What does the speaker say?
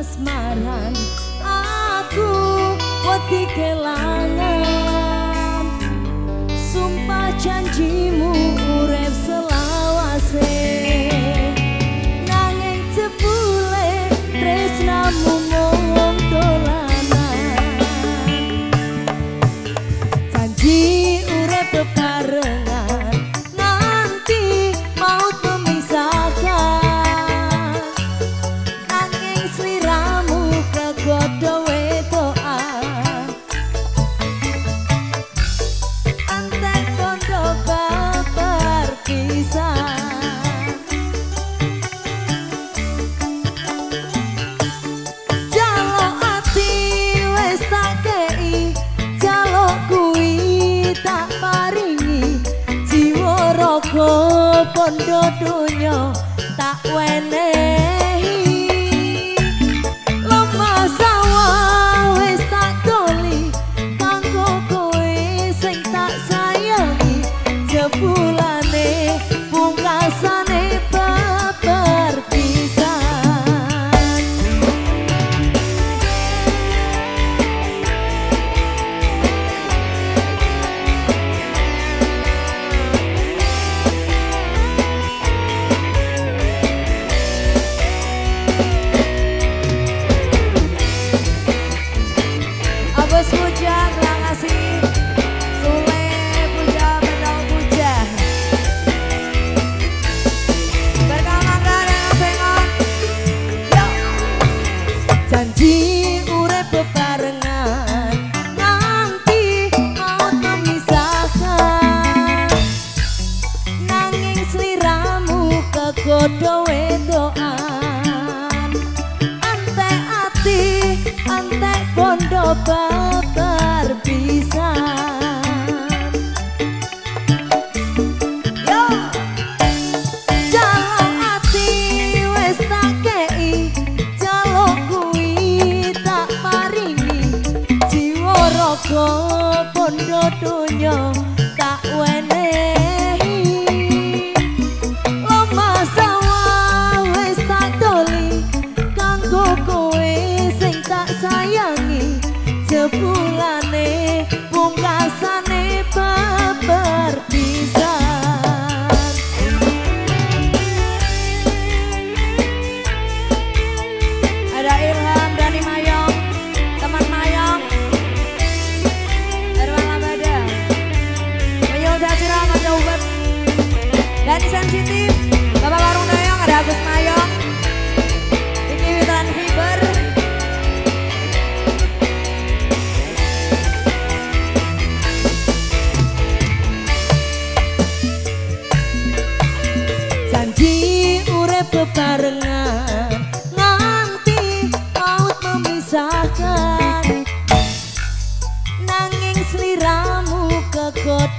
kasmaran aku wedi kelangan. dunya tak wene podo wedoan ante ati ante pondo babar bisa yo! Ati wes tak kei jalo kui tak paringi jiwa raga pondo dunyo tak wene